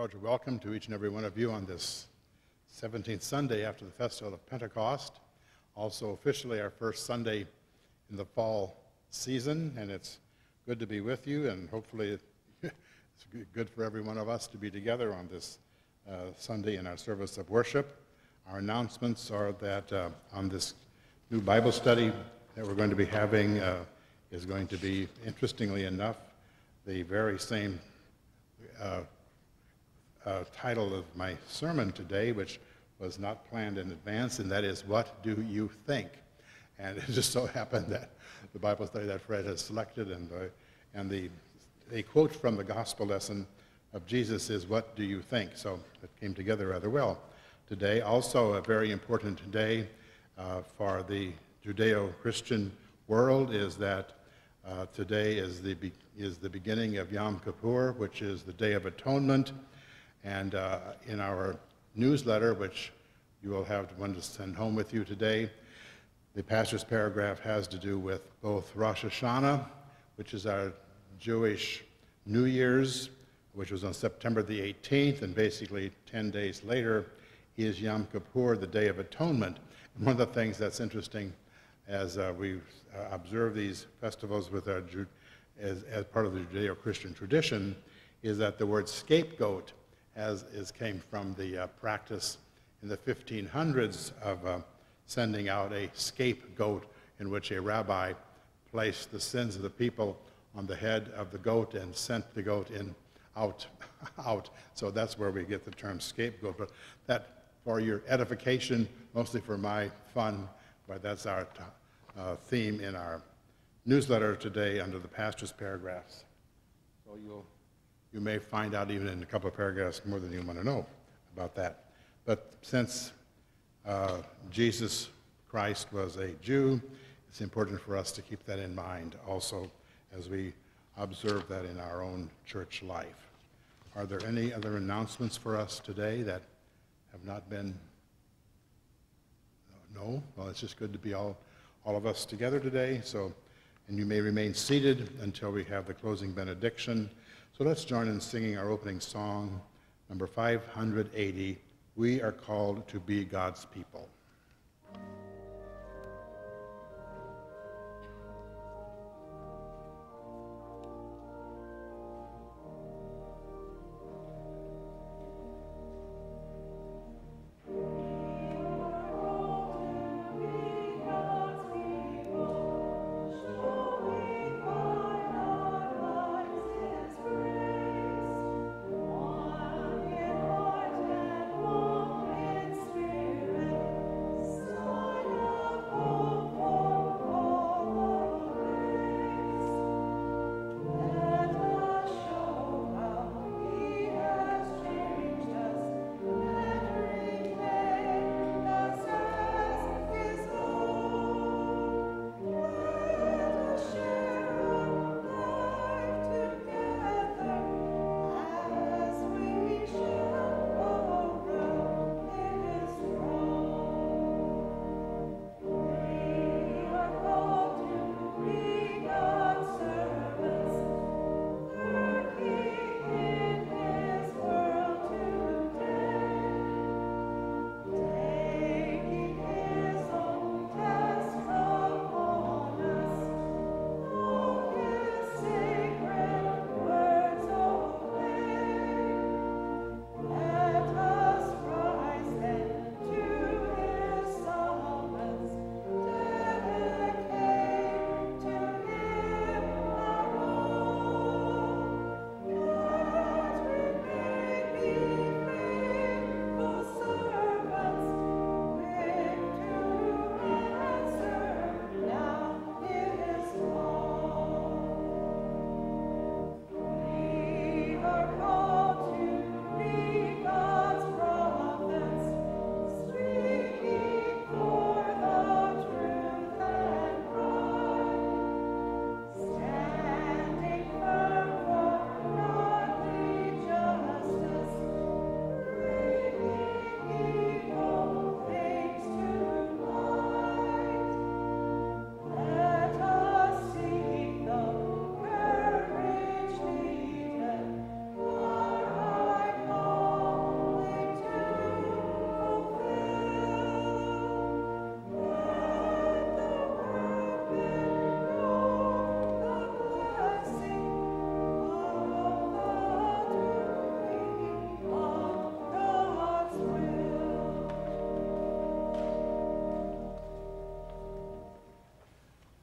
cordial welcome to each and every one of you on this 17th Sunday after the Festival of Pentecost. Also, officially, our first Sunday in the fall season, and it's good to be with you, and hopefully, it's good for every one of us to be together on this uh, Sunday in our service of worship. Our announcements are that uh, on this new Bible study that we're going to be having uh, is going to be, interestingly enough, the very same uh, uh, title of my sermon today, which was not planned in advance, and that is, What Do You Think? And it just so happened that the Bible study that Fred has selected and, the, and the, a quote from the gospel lesson of Jesus is, What do you think? So it came together rather well today. Also, a very important day uh, for the Judeo Christian world is that uh, today is the, is the beginning of Yom Kippur, which is the Day of Atonement. And uh, in our newsletter, which you will have one to send home with you today, the pastor's paragraph has to do with both Rosh Hashanah, which is our Jewish New Year's, which was on September the 18th, and basically 10 days later is Yom Kippur, the Day of Atonement. And one of the things that's interesting as uh, we uh, observe these festivals with our as, as part of the Judeo-Christian tradition is that the word scapegoat as is came from the uh, practice in the 1500s of uh, sending out a scapegoat in which a rabbi placed the sins of the people on the head of the goat and sent the goat in out out. So that's where we get the term scapegoat. But that for your edification mostly for my fun but that's our uh, theme in our newsletter today under the pastor's paragraphs. So you'll you may find out even in a couple of paragraphs more than you want to know about that. But since uh, Jesus Christ was a Jew, it's important for us to keep that in mind also as we observe that in our own church life. Are there any other announcements for us today that have not been? No? Well, it's just good to be all, all of us together today. So, and you may remain seated until we have the closing benediction. So let's join in singing our opening song, number 580 We Are Called to Be God's People.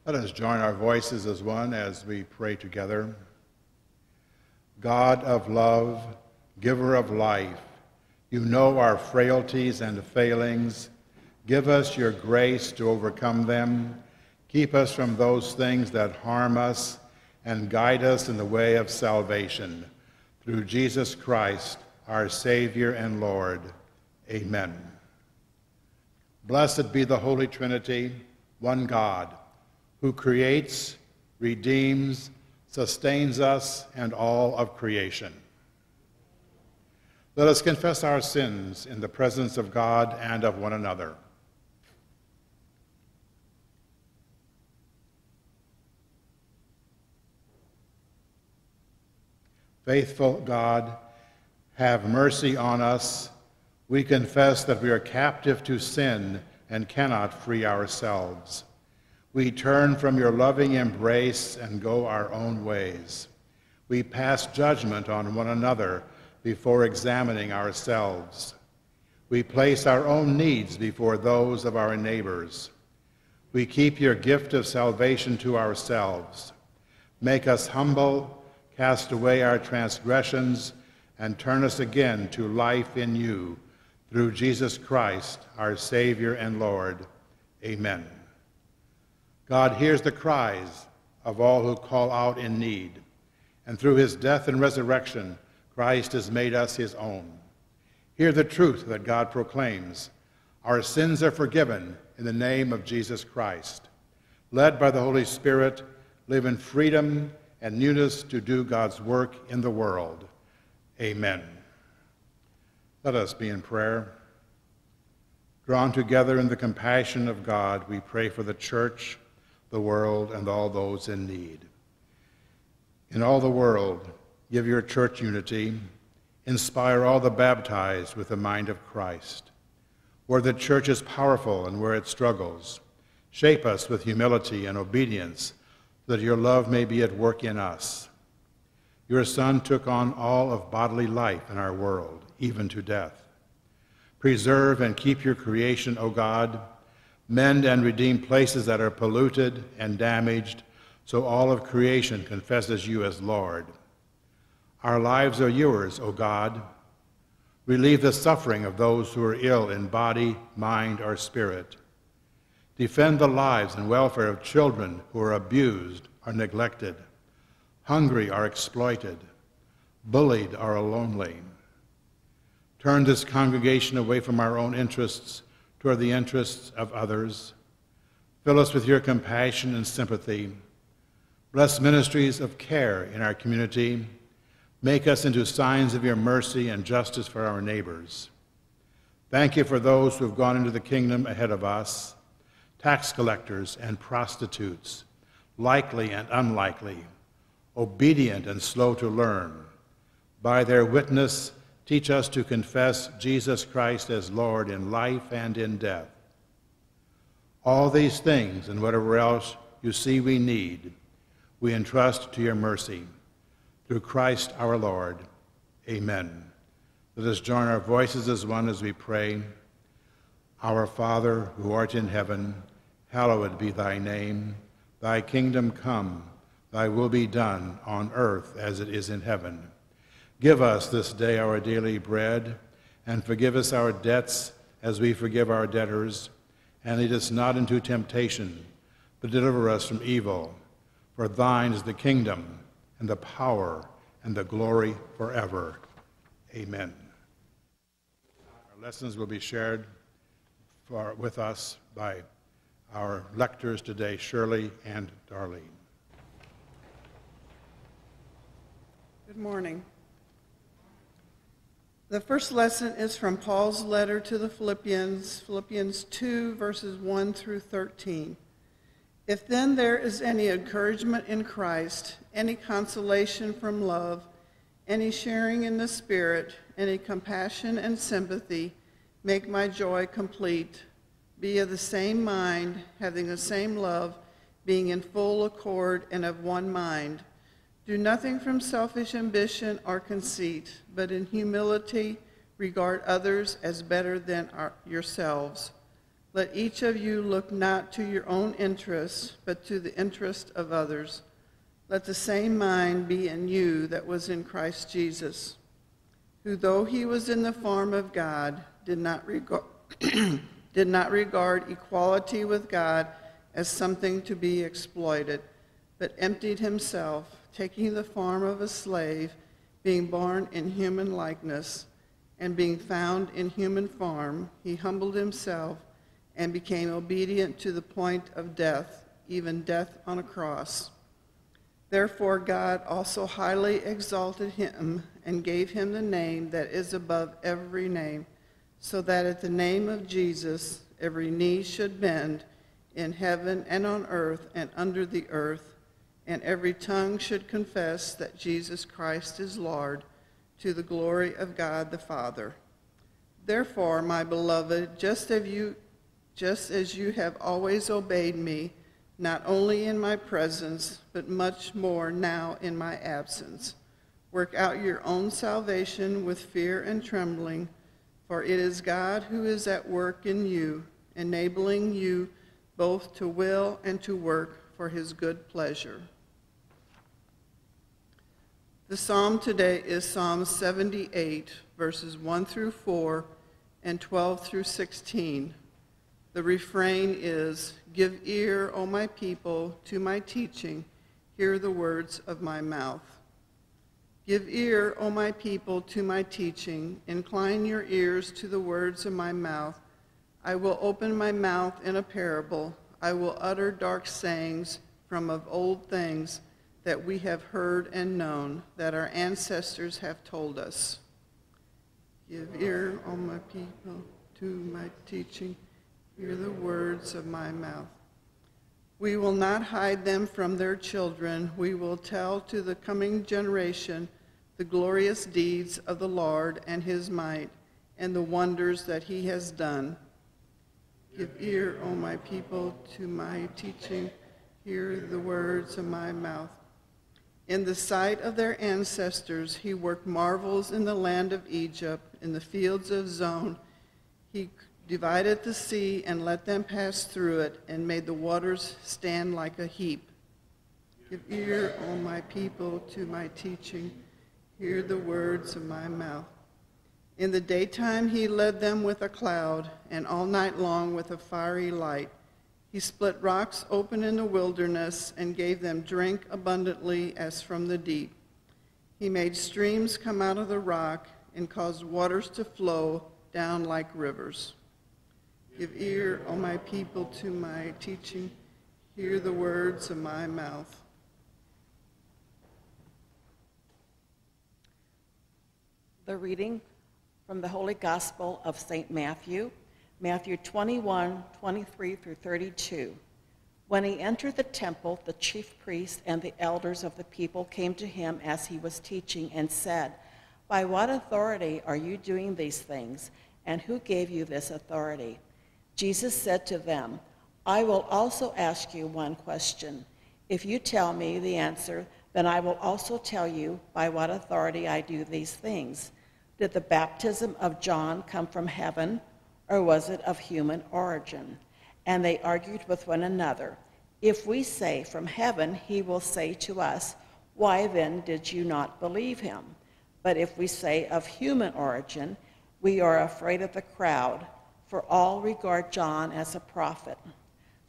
Let us join our voices as one as we pray together. God of love, giver of life, you know our frailties and failings. Give us your grace to overcome them. Keep us from those things that harm us and guide us in the way of salvation. Through Jesus Christ, our Savior and Lord. Amen. Blessed be the Holy Trinity, one God, who creates, redeems, sustains us and all of creation. Let us confess our sins in the presence of God and of one another. Faithful God, have mercy on us. We confess that we are captive to sin and cannot free ourselves. We turn from your loving embrace and go our own ways. We pass judgment on one another before examining ourselves. We place our own needs before those of our neighbors. We keep your gift of salvation to ourselves. Make us humble cast away our transgressions, and turn us again to life in you, through Jesus Christ, our Savior and Lord. Amen. God hears the cries of all who call out in need, and through his death and resurrection, Christ has made us his own. Hear the truth that God proclaims. Our sins are forgiven in the name of Jesus Christ. Led by the Holy Spirit, live in freedom and newness to do God's work in the world. Amen. Let us be in prayer. Drawn together in the compassion of God, we pray for the church, the world, and all those in need. In all the world, give your church unity. Inspire all the baptized with the mind of Christ. Where the church is powerful and where it struggles, shape us with humility and obedience that your love may be at work in us. Your Son took on all of bodily life in our world, even to death. Preserve and keep your creation, O God. Mend and redeem places that are polluted and damaged, so all of creation confesses you as Lord. Our lives are yours, O God. Relieve the suffering of those who are ill in body, mind, or spirit. Defend the lives and welfare of children who are abused or neglected, hungry or exploited, bullied or lonely. Turn this congregation away from our own interests toward the interests of others. Fill us with your compassion and sympathy. Bless ministries of care in our community. Make us into signs of your mercy and justice for our neighbors. Thank you for those who have gone into the kingdom ahead of us tax collectors and prostitutes, likely and unlikely, obedient and slow to learn. By their witness, teach us to confess Jesus Christ as Lord in life and in death. All these things and whatever else you see we need, we entrust to your mercy. Through Christ our Lord. Amen. Let us join our voices as one as we pray. Our Father, who art in heaven, hallowed be thy name. Thy kingdom come, thy will be done on earth as it is in heaven. Give us this day our daily bread, and forgive us our debts as we forgive our debtors. And lead us not into temptation, but deliver us from evil. For thine is the kingdom, and the power, and the glory forever. Amen. Our lessons will be shared for, with us by our lectors today, Shirley and Darlene. Good morning. The first lesson is from Paul's letter to the Philippians, Philippians 2, verses 1 through 13. If then there is any encouragement in Christ, any consolation from love, any sharing in the Spirit, any compassion and sympathy, Make my joy complete. Be of the same mind, having the same love, being in full accord and of one mind. Do nothing from selfish ambition or conceit, but in humility regard others as better than our, yourselves. Let each of you look not to your own interests, but to the interest of others. Let the same mind be in you that was in Christ Jesus, who, though he was in the form of God, did not regard, did not regard equality with God as something to be exploited, but emptied himself, taking the form of a slave, being born in human likeness, and being found in human form, he humbled himself and became obedient to the point of death, even death on a cross. Therefore, God also highly exalted him and gave him the name that is above every name, so that at the name of Jesus every knee should bend in heaven and on earth and under the earth, and every tongue should confess that Jesus Christ is Lord, to the glory of God the Father. Therefore, my beloved, just as you just as you have always obeyed me, not only in my presence, but much more now in my absence. Work out your own salvation with fear and trembling, for it is God who is at work in you, enabling you both to will and to work for his good pleasure. The psalm today is Psalm 78, verses 1 through 4 and 12 through 16. The refrain is Give ear, O my people, to my teaching, hear the words of my mouth. Give ear, O my people, to my teaching, incline your ears to the words of my mouth. I will open my mouth in a parable, I will utter dark sayings from of old things that we have heard and known, that our ancestors have told us. Give ear, O my people, to my teaching Hear the words of my mouth. We will not hide them from their children. We will tell to the coming generation the glorious deeds of the Lord and his might and the wonders that he has done. Give ear, O my people, to my teaching. Hear the words of my mouth. In the sight of their ancestors, he worked marvels in the land of Egypt, in the fields of Zoan. He divided the sea and let them pass through it, and made the waters stand like a heap. Give ear, O my people, to my teaching. Hear the words of my mouth. In the daytime he led them with a cloud, and all night long with a fiery light. He split rocks open in the wilderness and gave them drink abundantly as from the deep. He made streams come out of the rock and caused waters to flow down like rivers. Give ear, O my people, to my teaching. Hear the words of my mouth. The reading from the Holy Gospel of St. Matthew, Matthew 21, 23 through 32. When he entered the temple, the chief priests and the elders of the people came to him as he was teaching and said, By what authority are you doing these things, and who gave you this authority? Jesus said to them, I will also ask you one question. If you tell me the answer, then I will also tell you by what authority I do these things. Did the baptism of John come from heaven, or was it of human origin? And they argued with one another. If we say from heaven, he will say to us, Why then did you not believe him? But if we say of human origin, we are afraid of the crowd for all regard John as a prophet.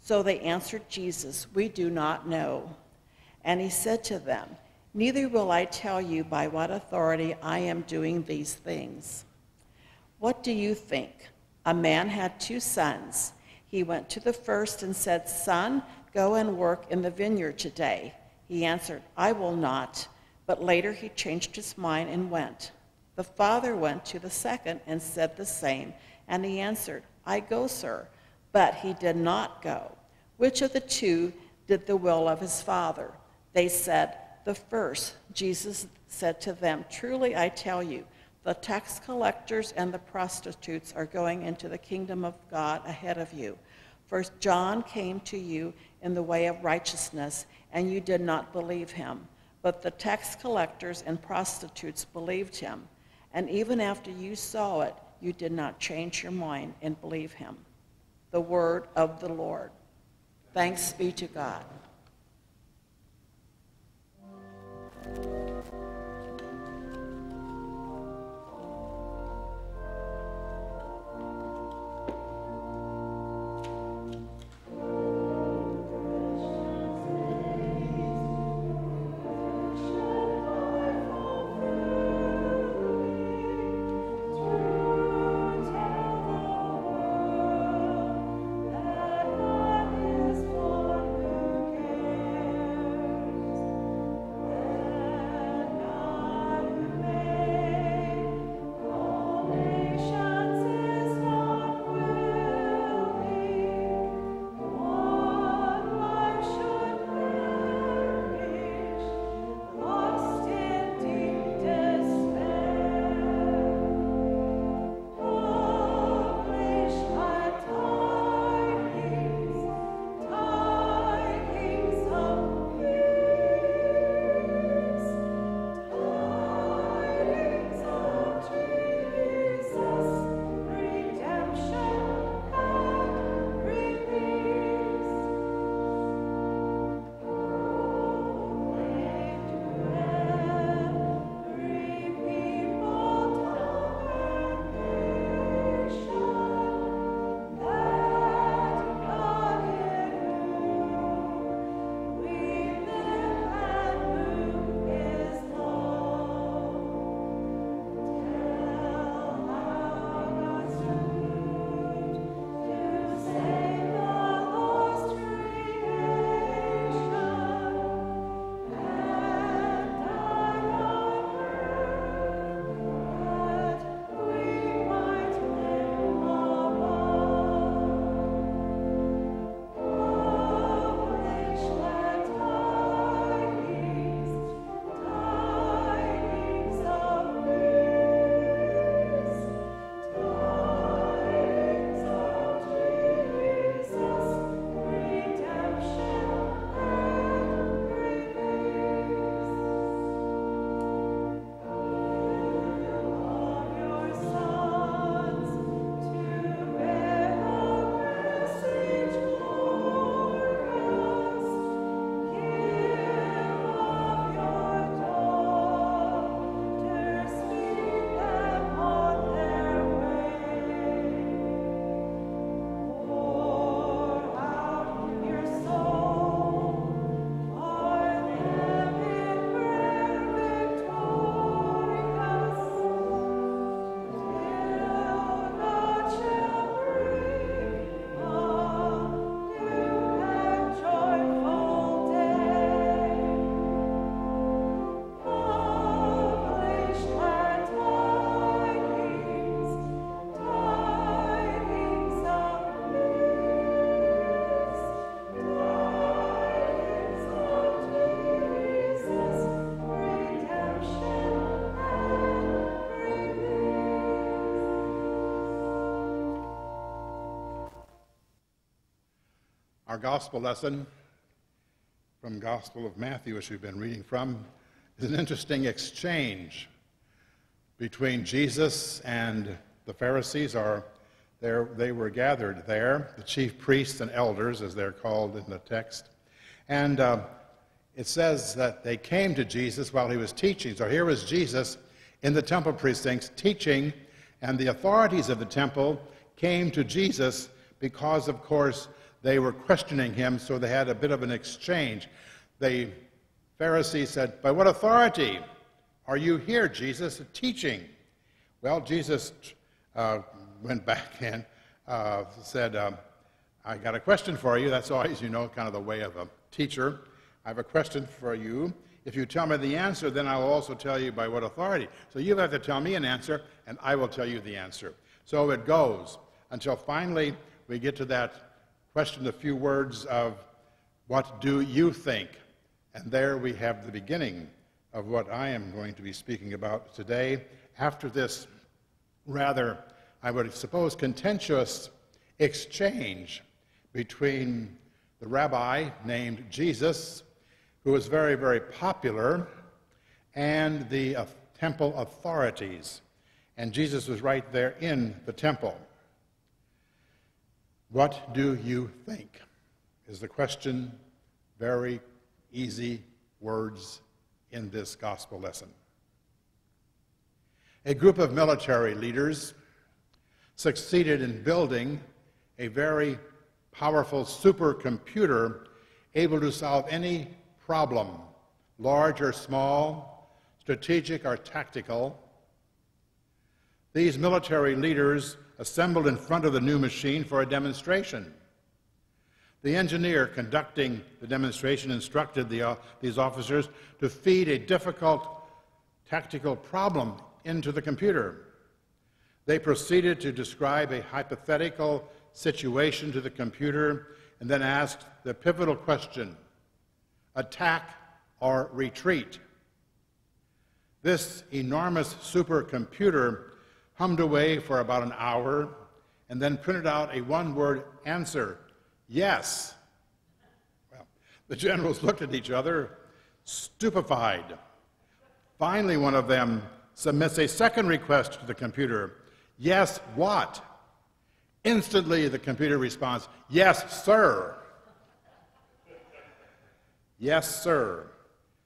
So they answered Jesus, We do not know. And he said to them, Neither will I tell you by what authority I am doing these things. What do you think? A man had two sons. He went to the first and said, Son, go and work in the vineyard today. He answered, I will not. But later he changed his mind and went. The father went to the second and said the same. And he answered, I go, sir. But he did not go. Which of the two did the will of his father? They said, The first. Jesus said to them, Truly I tell you, the tax collectors and the prostitutes are going into the kingdom of God ahead of you. For John came to you in the way of righteousness, and you did not believe him. But the tax collectors and prostitutes believed him. And even after you saw it, you did not change your mind and believe him. the word of the Lord. Thanks be to God. Our gospel lesson from Gospel of Matthew, which we've been reading from, is an interesting exchange between Jesus and the Pharisees, or there, they were gathered there, the chief priests and elders, as they're called in the text. And uh, it says that they came to Jesus while he was teaching. So here was Jesus in the temple precincts teaching, and the authorities of the temple came to Jesus because, of course, they were questioning him, so they had a bit of an exchange. The Pharisee said, By what authority are you here, Jesus, teaching? Well, Jesus uh, went back and uh, said, um, I got a question for you. That's always, you know, kind of the way of a teacher. I have a question for you. If you tell me the answer, then I'll also tell you by what authority. So you have to tell me an answer, and I will tell you the answer. So it goes until finally we get to that question a few words of what do you think? And there we have the beginning of what I am going to be speaking about today. After this rather, I would suppose, contentious exchange between the rabbi named Jesus, who was very, very popular, and the uh, temple authorities. And Jesus was right there in the temple. What do you think? Is the question. Very easy words in this gospel lesson. A group of military leaders succeeded in building a very powerful supercomputer able to solve any problem, large or small, strategic or tactical. These military leaders assembled in front of the new machine for a demonstration. The engineer conducting the demonstration instructed the, uh, these officers to feed a difficult tactical problem into the computer. They proceeded to describe a hypothetical situation to the computer and then asked the pivotal question attack or retreat. This enormous supercomputer hummed away for about an hour and then printed out a one word answer yes. Well, the generals looked at each other, stupefied. Finally, one of them submits a second request to the computer Yes, what? Instantly, the computer responds, Yes, sir. yes, sir.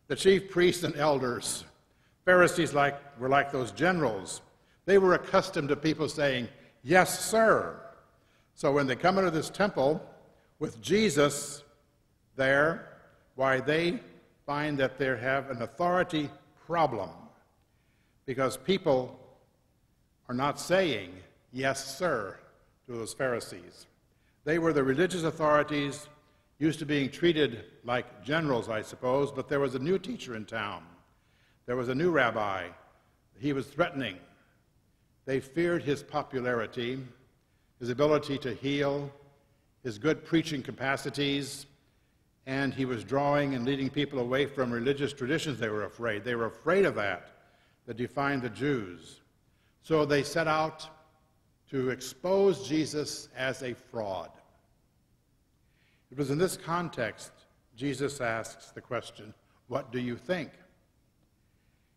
The chief priests and elders, Pharisees like, were like those generals. They were accustomed to people saying, Yes, sir. So when they come into this temple with Jesus there, why they find that they have an authority problem because people are not saying, Yes, sir, to those Pharisees. They were the religious authorities, used to being treated like generals, I suppose, but there was a new teacher in town. There was a new rabbi. He was threatening. They feared his popularity, his ability to heal, his good preaching capacities, and he was drawing and leading people away from religious traditions they were afraid. They were afraid of that, that defined the Jews. So they set out to expose Jesus as a fraud. It was in this context Jesus asks the question, What do you think?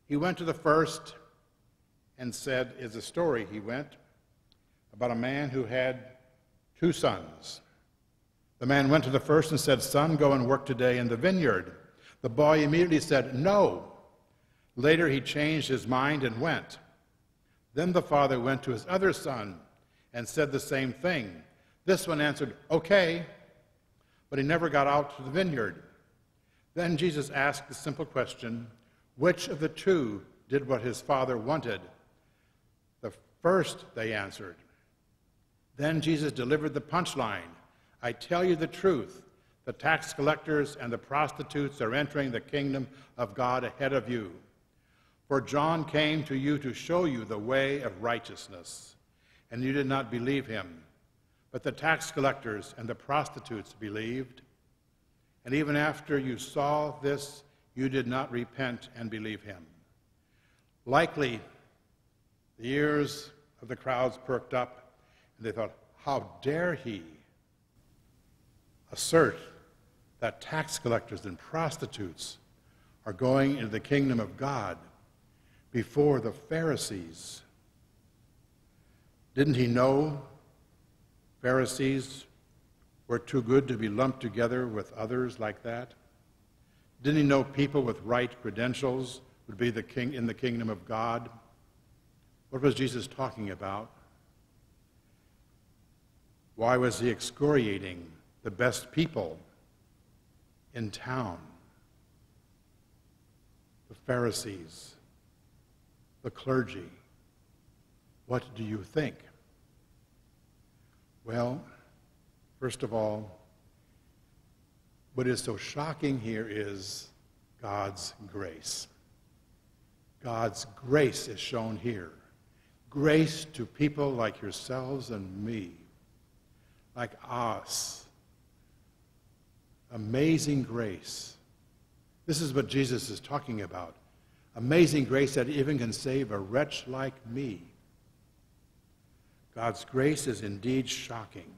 He went to the first and said, Is a story he went about a man who had two sons. The man went to the first and said, Son, go and work today in the vineyard. The boy immediately said, No. Later he changed his mind and went. Then the father went to his other son and said the same thing. This one answered, Okay, but he never got out to the vineyard. Then Jesus asked the simple question Which of the two did what his father wanted? First, they answered. Then Jesus delivered the punchline I tell you the truth. The tax collectors and the prostitutes are entering the kingdom of God ahead of you. For John came to you to show you the way of righteousness, and you did not believe him. But the tax collectors and the prostitutes believed. And even after you saw this, you did not repent and believe him. Likely, the ears the crowds perked up, and they thought, How dare he assert that tax collectors and prostitutes are going into the kingdom of God? before the Pharisees. Didn't he know Pharisees were too good to be lumped together with others like that? Didn't he know people with right credentials would be the king in the kingdom of God? What was Jesus talking about? Why was he excoriating the best people in town? The Pharisees the clergy. What do you think? Well, first of all, what is so shocking here is God's grace. God's grace is shown here. Grace to people like yourselves and me, like us. Amazing grace. This is what Jesus is talking about. Amazing grace that even can save a wretch like me. God's grace is indeed shocking.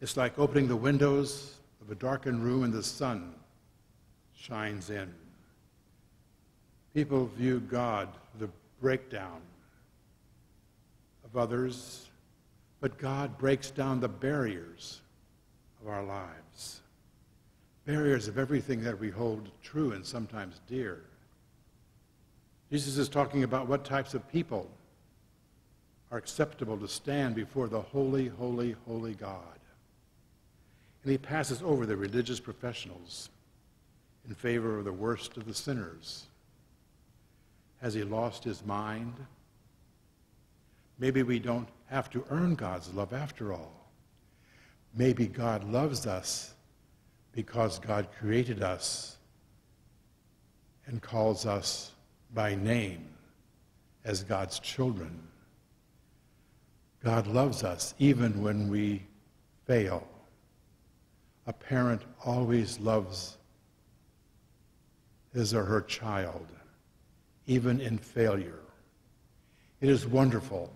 It's like opening the windows of a darkened room and the sun shines in. People view God, the breakdown of others, but God breaks down the barriers of our lives, barriers of everything that we hold true and sometimes dear. Jesus is talking about what types of people are acceptable to stand before the holy, holy, holy God. And he passes over the religious professionals in favor of the worst of the sinners. Has he lost his mind? Maybe we don't have to earn God's love after all. Maybe God loves us because God created us and calls us by name as God's children. God loves us even when we fail. A parent always loves his or her child, even in failure. It is wonderful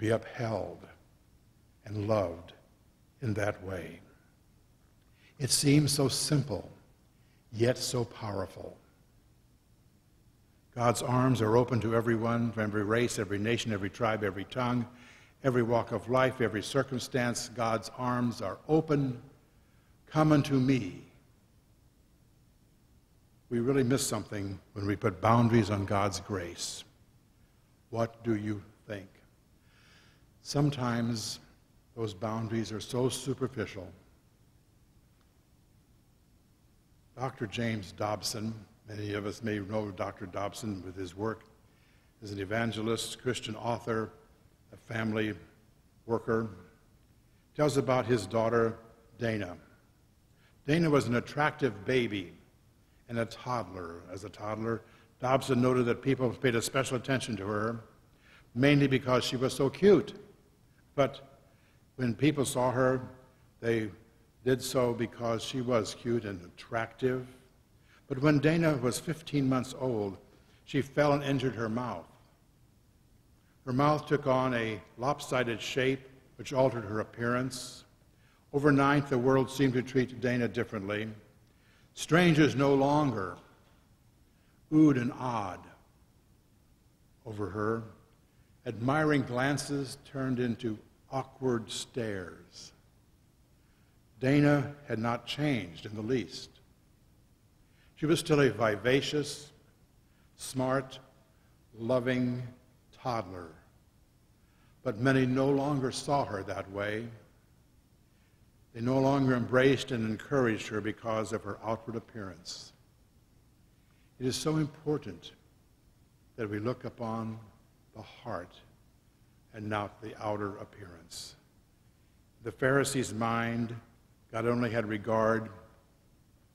be upheld and loved in that way. It seems so simple, yet so powerful. God's arms are open to everyone, from every race, every nation, every tribe, every tongue, every walk of life, every circumstance. God's arms are open. Come unto me. We really miss something when we put boundaries on God's grace. What do you think? Sometimes those boundaries are so superficial. Dr. James Dobson, many of us may know Dr. Dobson with his work as an evangelist, Christian author, a family worker, tells about his daughter, Dana. Dana was an attractive baby and a toddler. As a toddler, Dobson noted that people paid a special attention to her, mainly because she was so cute. But when people saw her, they did so because she was cute and attractive. But when Dana was 15 months old, she fell and injured her mouth. Her mouth took on a lopsided shape, which altered her appearance. Overnight, the world seemed to treat Dana differently. Strangers no longer oohed and awed over her. Admiring glances turned into awkward stares. Dana had not changed in the least. She was still a vivacious, smart, loving toddler. But many no longer saw her that way. They no longer embraced and encouraged her because of her outward appearance. It is so important that we look upon the heart and not the outer appearance. The Pharisee's mind, God only had regard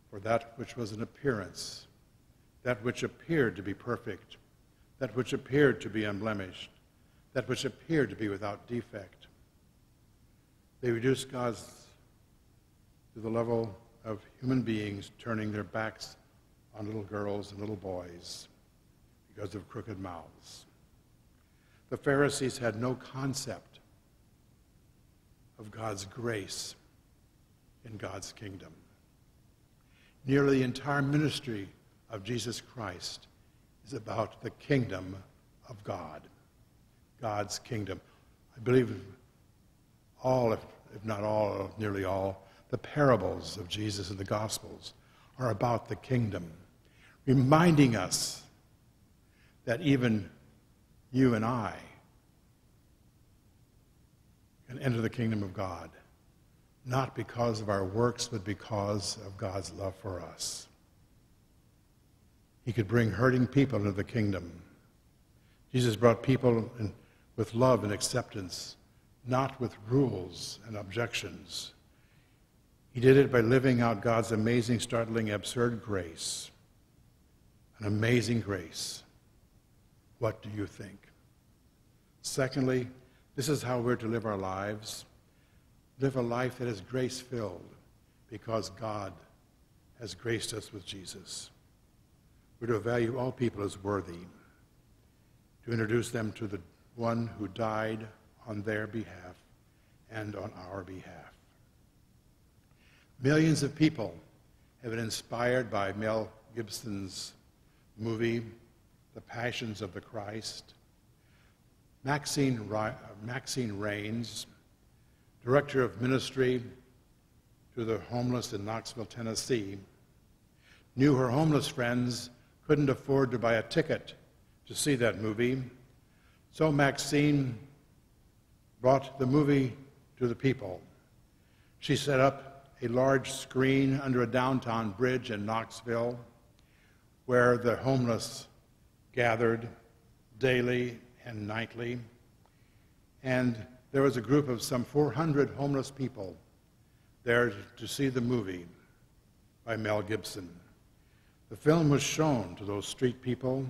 for that which was an appearance, that which appeared to be perfect, that which appeared to be unblemished, that which appeared to be without defect. They reduced God's to the level of human beings turning their backs on little girls and little boys because of crooked mouths. The Pharisees had no concept of God's grace in God's kingdom. Nearly the entire ministry of Jesus Christ is about the kingdom of God, God's kingdom. I believe all, if, not all, nearly all, the parables of Jesus in the Gospels are about the kingdom, reminding us that even you and I can enter the kingdom of God, not because of our works, but because of God's love for us. He could bring hurting people into the kingdom. Jesus brought people in, with love and acceptance, not with rules and objections. He did it by living out God's amazing, startling, absurd grace. An amazing grace. What do you think? Secondly, this is how we're to live our lives. Live a life that is grace filled because God has graced us with Jesus. We're to value all people as worthy, to introduce them to the one who died on their behalf and on our behalf. Millions of people have been inspired by Mel Gibson's movie, The Passions of the Christ. Maxine, Maxine Rains, Director of Ministry to the homeless in Knoxville, Tennessee, knew her homeless friends couldn't afford to buy a ticket to see that movie, so Maxine brought the movie to the people. She set up a large screen under a downtown bridge in Knoxville where the homeless gathered daily and nightly. And there was a group of some 400 homeless people there to see the movie by Mel Gibson. The film was shown to those street people.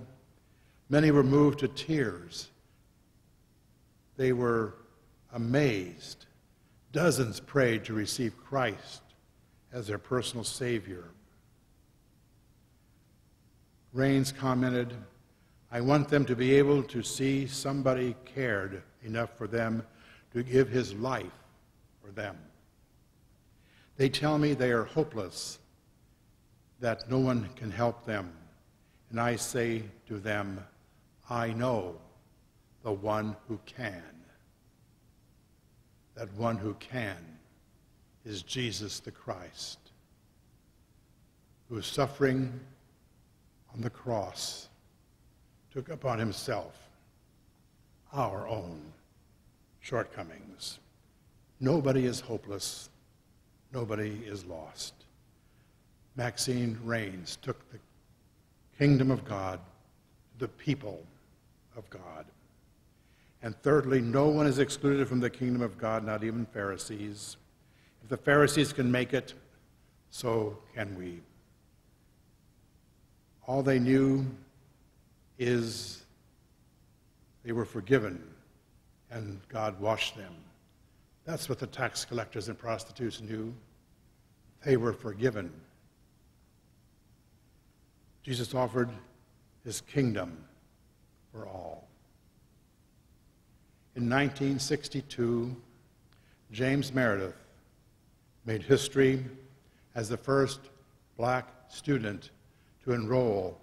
Many were moved to tears. They were amazed. Dozens prayed to receive Christ as their personal Savior. Rains commented, I want them to be able to see somebody cared enough for them to give his life for them. They tell me they are hopeless, that no one can help them. And I say to them, I know the one who can. That one who can is Jesus the Christ, who is suffering on the cross took upon himself our own shortcomings. Nobody is hopeless. Nobody is lost. Maxine Rains took the kingdom of God the people of God. And thirdly, no one is excluded from the kingdom of God, not even Pharisees. If the Pharisees can make it, so can we. All they knew is they were forgiven and God washed them. That's what the tax collectors and prostitutes knew. They were forgiven. Jesus offered his kingdom for all. In 1962, James Meredith made history as the first black student to enroll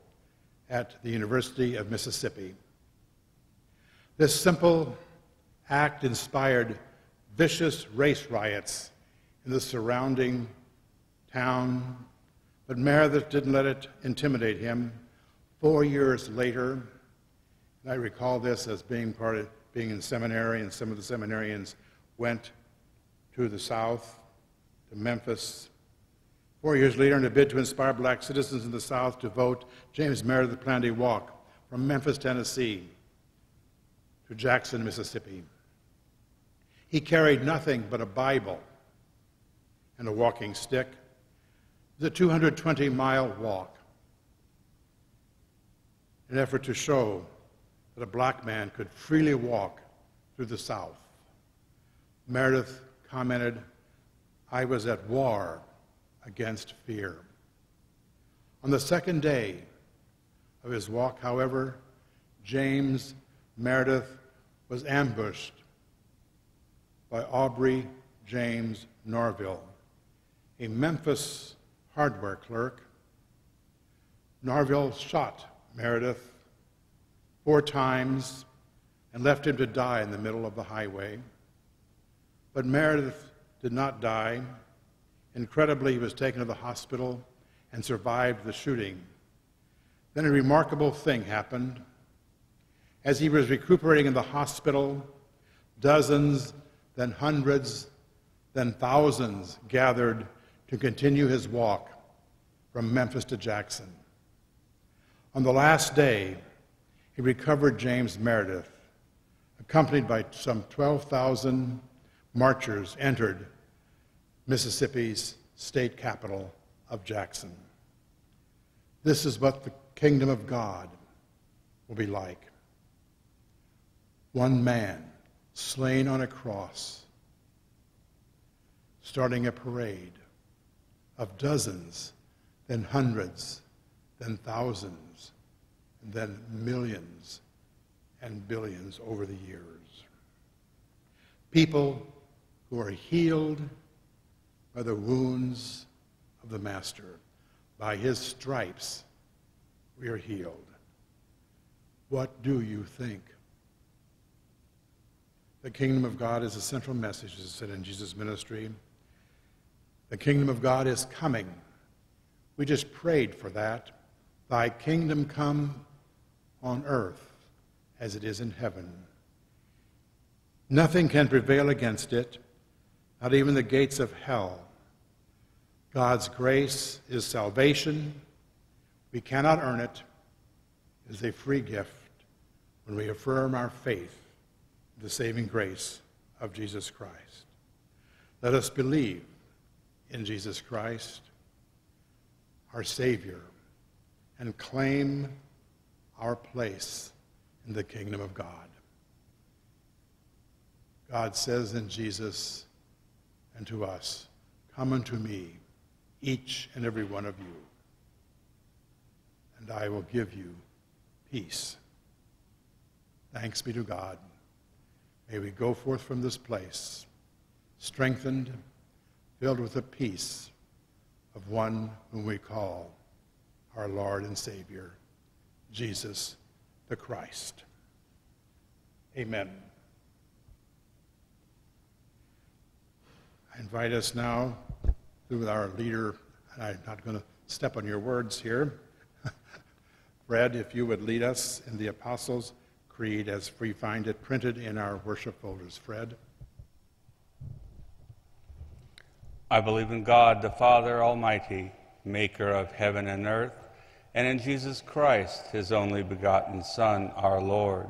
at the University of Mississippi. This simple act inspired vicious race riots in the surrounding town, but Meredith didn't let it intimidate him. Four years later, and I recall this as being part of being in seminary, and some of the seminarians went to the South, to Memphis, Four years later, in a bid to inspire black citizens in the South to vote, James Meredith planned a walk from Memphis, Tennessee to Jackson, Mississippi. He carried nothing but a Bible and a walking stick. A 220 mile walk, an effort to show that a black man could freely walk through the South. Meredith commented, I was at war against fear. On the second day of his walk, however, James Meredith was ambushed by Aubrey James Norvell, a Memphis hardware clerk. Norvell shot Meredith four times and left him to die in the middle of the highway. But Meredith did not die. Incredibly, he was taken to the hospital and survived the shooting. Then a remarkable thing happened. As he was recuperating in the hospital, dozens, then hundreds, then thousands gathered to continue his walk from Memphis to Jackson. On the last day, he recovered James Meredith, accompanied by some 12,000 marchers, entered Mississippi's state capital of Jackson. This is what the kingdom of God will be like. One man slain on a cross, starting a parade of dozens, then hundreds, then thousands, and then millions and billions over the years. People who are healed by the wounds of the Master. By his stripes we are healed. What do you think? The kingdom of God is the central message, as said in Jesus' ministry. The kingdom of God is coming. We just prayed for that. Thy kingdom come on earth as it is in heaven. Nothing can prevail against it, not even the gates of hell. God's grace is salvation. We cannot earn it. It is a free gift when we affirm our faith in the saving grace of Jesus Christ. Let us believe in Jesus Christ, our Savior, and claim our place in the kingdom of God. God says in Jesus and to us, Come unto me, each and every one of you, and I will give you peace. Thanks be to God. May we go forth from this place strengthened, filled with the peace of one whom we call our Lord and Savior, Jesus the Christ. Amen. I invite us now, through our leader, I'm not going to step on your words here. Fred, if you would lead us in the Apostles' Creed as we find it printed in our worship folders. Fred? I believe in God, the Father Almighty, maker of heaven and earth, and in Jesus Christ, his only begotten Son, our Lord,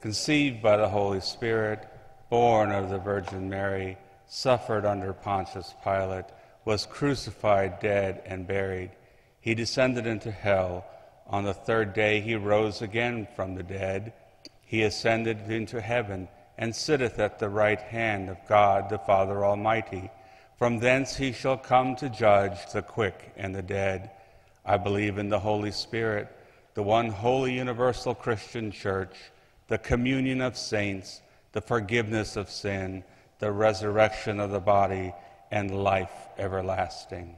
conceived by the Holy Spirit, born of the Virgin Mary suffered under Pontius Pilate, was crucified, dead, and buried. He descended into hell. On the third day he rose again from the dead. He ascended into heaven and sitteth at the right hand of God the Father Almighty. From thence he shall come to judge the quick and the dead. I believe in the Holy Spirit, the one holy universal Christian church, the communion of saints, the forgiveness of sin the resurrection of the body, and life everlasting.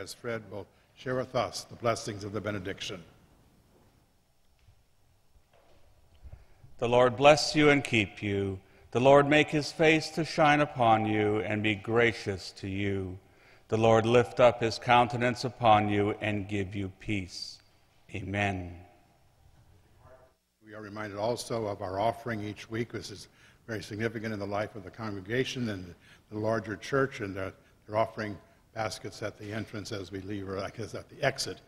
As Fred will share with us the blessings of the benediction. The Lord bless you and keep you. The Lord make his face to shine upon you and be gracious to you. The Lord lift up his countenance upon you and give you peace. Amen. We are reminded also of our offering each week. This is very significant in the life of the congregation and the larger church, and uh, they're offering baskets at the entrance as we leave, or I guess at the exit.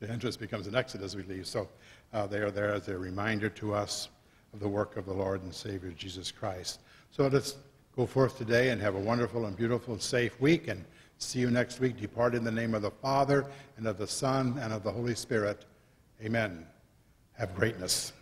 The entrance becomes an exit as we leave. So uh, they are there as a reminder to us of the work of the Lord and Savior Jesus Christ. So let's go forth today and have a wonderful and beautiful and safe week, and see you next week. Depart in the name of the Father, and of the Son, and of the Holy Spirit. Amen. Have greatness.